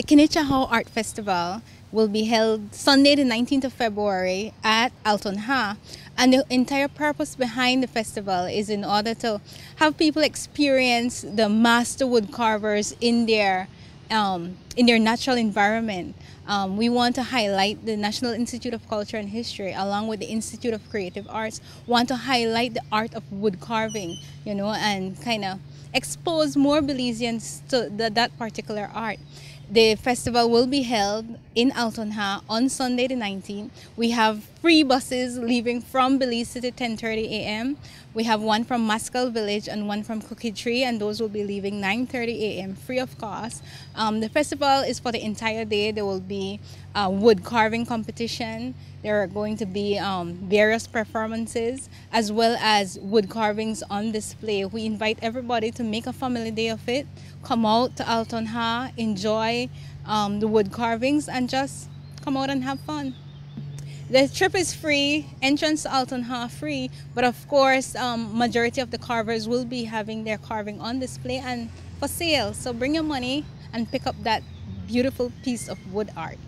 The Kinich Ahau Art Festival will be held Sunday, the 19th of February at Altun Ha. And the entire purpose behind the festival is in order to have people experience the master wood carvers in their um, in their natural environment. Um, we want to highlight the National Institute of Culture and History along with the Institute of Creative Arts, want to highlight the art of wood carving, you know, and kind of expose more Belizeans to the, that particular art. The festival will be held in Altun Ha on Sunday the 19th. We have free buses leaving from Belize City 10:30 a.m. We have one from Maskall Village and one from Crooked Tree, and those will be leaving 9:30 a.m. free of cost. Um, the festival is for the entire day. There will be a wood carving competition. There are going to be um, various performances as well as wood carvings on display. We invite everybody to make a family day of it. Come out to Altun Ha, um, the wood carvings, and just come out and have fun. The trip is free, entrance to Altun free, but of course, um, majority of the carvers will be having their carving on display and for sale. So bring your money and pick up that beautiful piece of wood art.